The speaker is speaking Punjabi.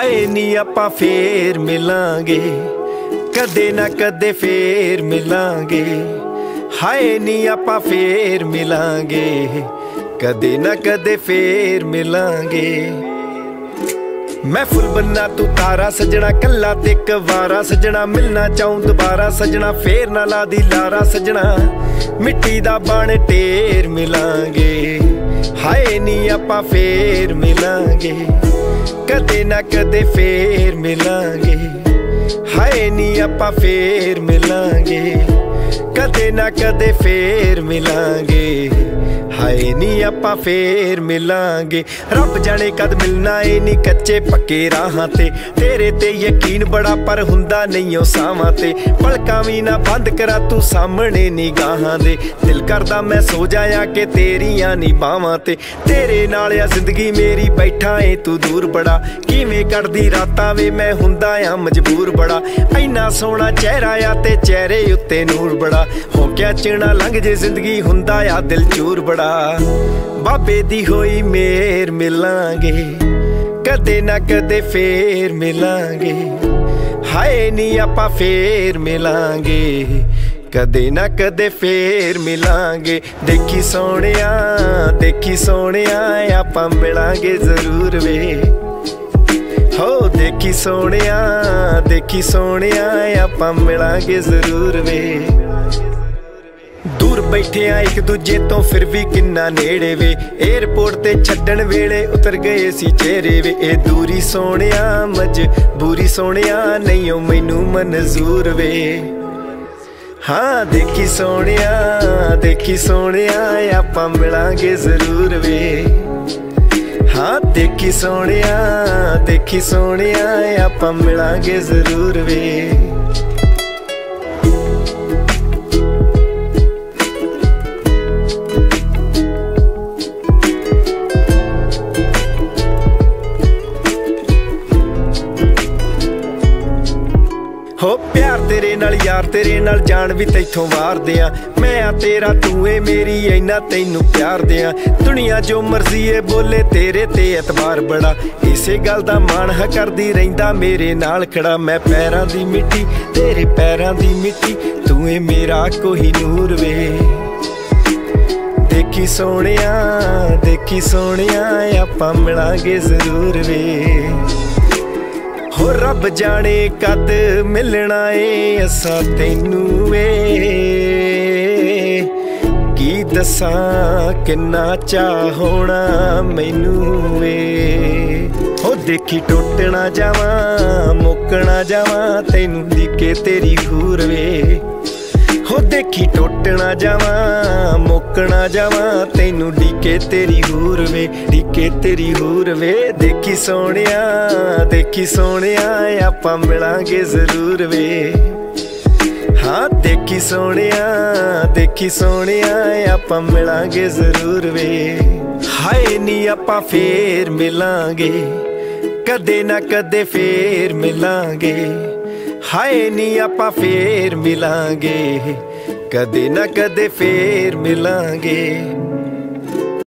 ਹਾਏ ਨੀ ਆਪਾਂ ਫੇਰ ਮਿਲਾਂਗੇ। ਕਦੇ ਨਾ ਕਦੇ ਫੇਰ ਮਿਲਾਂਗੇ। ਹਾਏ ਨੀ ਆਪਾਂ ਫੇਰ ਮਿਲਾਂਗੇ। ਕਦੇ ਨਾ ਕਦੇ ਫੇਰ ਮਿਲਾਂਗੇ। ਮੈਂ ਫੁੱਲ ਬੰਨਾ, ਤੂੰ ਤਾਰਾ ਸਜਣਾ, ਕੱਲਾ ਤੇ ਕਵਾਰਾ ਸਜਣਾ, ਮਿਲਣਾ ਚਾਹੂੰ ਦੁਬਾਰਾ ਸਜਣਾ, ਫੇਰ ਨਾ ਲਾ ਦੀ ਲਾਰਾ ਸਜਣਾ। ਮਿੱਟੀ ਦਾ ਬਣ ਢੇਰ ਮਿਲਾਂਗੇ। ਹਾਏ ਨੀ ਆਪਾਂ ਫੇਰ ਮਿਲਾਂਗੇ। ਕਦੇ ਨਾ ਕਦੇ ਫੇਰ ਮਿਲਾਂਗੇ। ਹਾਏ ਨੀ ਆਪਾਂ ਫੇਰ ਮਿਲਾਂਗੇ। ਕਦੇ ਨਾ ਕਦੇ ਫੇਰ ਮਿਲਾਂਗੇ। ਹਾਏ ਨੀ ਆਪਾਂ ਫੇਰ ਮਿਲਾਂਗੇ। ਰੱਬ ਜਾਣੇ ਕਦ ਮਿਲਣਾ ਏ ਨੀ ਕੱਚੇ ਪੱਕੇ ਰਾਹਾਂ ਤੇ। ਤੇਰੇ ਤੇ ਯਕੀਨ ਬੜਾ ਪਰ ਹੁੰਦਾ ਨਹੀਂ ਉਹ ਸਾਵਾਂ ਤੇ। ਪਲਕਾਂ ਵੀ ਨਾ ਬੰਦ ਕਰਾ ਤੂੰ ਸਾਹਮਣੇ ਨਿਗਾਹਾਂ ਦੇ। ਦਿਲ ਕਰਦਾ ਮੈਂ ਸੋ ਜਾਇਆ ਕਿ ਤੇਰੀਆਂ ਨੀ ਬਾਵਾਂ ਤੇ। ਤੇਰੇ ਨਾਲ ਆ ਜ਼ਿੰਦਗੀ ਮੇਰੀ, ਬੈਠਾ ਏ ਤੂੰ ਦੂਰ ਬੜਾ। ਕਿਵੇਂ ਕੱਢਦੀ ਰਾਤਾਂ ਵੇ ਮੈਂ ਹੁੰਦਾ ਆ ਮਜਬੂਰ ਬੜਾ। ਐਨਾ ਸੋਹਣਾ ਚਿਹਰਾ ਆ ਤੇ ਚਿਹਰੇ ਉੱਤੇ ਨੂਰ ਬੜਾ। ਹੋ ਗਿਆ ਚਿਣਾ ਲੰਘ ਜੇ ਜ਼ਿੰਦਗੀ ਹੁੰਦਾ ਆ ਦਿਲ ਚੂਰ ਬੜਾ। ਬਾਬੇ ਦੀ ਹੋਈ ਮੇਰ ਮਿਲਾਂਗੇ, ਕਦੇ ਨਾ ਕਦੇ ਫੇਰ ਮਿਲਾਂਗੇ। ਹਾਏ ਨੀ ਆਪਾਂ ਫੇਰ ਮਿਲਾਂਗੇ, ਕਦੇ ਨਾ ਕਦੇ ਫੇਰ ਮਿਲਾਂਗੇ। ਦੇਖੀ ਸੋਹਣਿਆ ਦੇਖੀ ਸੋਹਣਿਆ, ਆਪਾਂ ਮਿਲਾਂਗੇ ਜ਼ਰੂਰ ਵੇ। ਹੋ, ਦੇਖੀ ਸੋਹਣਿਆ ਦੇਖੀ ਸੋਹਣਿਆ, ਆਪਾਂ ਮਿਲਾਂਗੇ ਜ਼ਰੂਰ ਵੇ। ਦੂਰ ਬੈਠੇ ਆ ਇੱਕ ਦੂਜੇ ਤੋਂ ਫਿਰ ਵੀ ਕਿੰਨਾ ਨੇੜੇ ਵੇ। 에어ਪੋਰਟ ਤੇ ਛੱਡਣ ਵੇਲੇ ਉਤਰ ਗਏ ਸੀ ਚਿਹਰੇ ਵੇ। ਇਹ ਦੂਰੀ ਸੋਹਣਿਆ, ਮਜਬੂਰੀ ਸੋਹਣਿਆ, ਨਹੀਂ ਉਹ ਮੈਨੂੰ ਮਨਜ਼ੂਰ ਵੇ। ਹਾਂ, ਦੇਖੀ ਸੋਹਣਿਆ ਦੇਖੀ ਸੋਹਣਿਆ ਆਪਾਂ ਮਿਲਾਂਗੇ ਜ਼ਰੂਰ ਵੇ। ਹਾਂ, ਦੇਖੀ ਸੋਹਣਿਆ ਦੇਖੀ ਸੋਹਣਿਆ ਆਪਾਂ ਮਿਲਾਂਗੇ ਜ਼ਰੂਰ ਵੇ। ਹੋ ਪਿਆਰ ਤੇਰੇ ਨਾਲ ਯਾਰ, ਤੇਰੇ ਨਾਲ ਜਾਨ ਵੀ ਤੈਥੋਂ ਵਾਰਦੇ ਆ। ਮੈਂ ਆ ਤੇਰਾ, ਤੂੰ ਏ ਮੇਰੀ, ਐਨਾ ਤੈਨੂੰ ਪਿਆਰ ਦਿਆਂ ਦੁਨੀਆ ਜੋ ਮਰਜ਼ੀ ਏ ਬੋਲੇ, ਤੇਰੇ ਤੇ ਇਤਬਾਰ ਬੜਾ। ਇਸੇ ਗੱਲ ਦਾ ਮਾਣ ਹ ਕਰਦੀ ਰਹਿੰਦਾ ਮੇਰੇ ਨਾਲ ਖੜਾ। ਮੈਂ ਪੈਰਾਂ ਦੀ ਮਿੱਟੀ, ਤੇਰੇ ਪੈਰਾਂ ਦੀ ਮਿੱਟੀ, ਤੂੰ ਏ ਮੇਰਾ ਕੋਈ ਨੂਰ ਵੇ। ਦੇਖੀ ਸੋਹਣਿਆ ਦੇਖੀ ਸੋਹਣਿਆ, ਆਪਾਂ ਮਿਲਾਂਗੇ ਜ਼ਰੂਰ ਵੇ। ਹੋ ਰੱਬ ਜਾਣੇ ਕਦ ਮਿਲਣਾ ਏ? ਅਸਾਂ ਤੈਨੂੰ ਏ। ਕੀ ਦੱਸਾਂ ਕਿੰਨਾ ਚਾਹ ਹੋਣਾ ਮੈਨੂੰ ਏ। ਹੋ ਦੇਖੀ ਟੁੱਟਣਾ ਜਾਵਾਂ ਮੁੱਕਣਾ ਜਾਵਾਂ, ਤੈਨੂੰ ਲਿਕੇ ਤੇਰੀ ਹੂਰ ਵੇ। ਹੋ ਦੇਖੀ ਟੁੱਟਣਾ ਜਾਵਾਂ, ਮੁੱਕਣਾ ਜਾਵਾਂ, ਤੈਨੂੰ ਢੀਕੇ ਤੇਰੀ ਹੂਰ ਵੇ ਢੀਕੇ ਤੇਰੀ ਹੂਰ ਵੇ। ਦੇਖੀ ਸੋਹਣਿਆ ਦੇਖੀ ਸੋਹਣਿਆ, ਆਪਾਂ ਮਿਲਾਂਗੇ ਜ਼ਰੂਰ ਵੇ। ਹਾਂ, ਦੇਖੀ ਸੋਹਣਿਆ ਦੇਖੀ ਸੋਹਣਿਆ, ਆਪਾਂ ਮਿਲਾਂਗੇ ਜ਼ਰੂਰ ਵੇ। ਹਾਏ, ਨੀ ਆਪਾਂ ਫੇਰ ਮਿਲਾਂਗੇ, ਕਦੇ ਨਾ ਕਦੇ ਫੇਰ ਮਿਲਾਂਗੇ। ਹਾਏ ਨੀ ਆਪਾਂ ਫੇਰ ਮਿਲਾਂਗੇ। ਕਦੇ ਨਾ ਕਦੇ ਫੇਰ ਮਿਲਾਂਗੇ।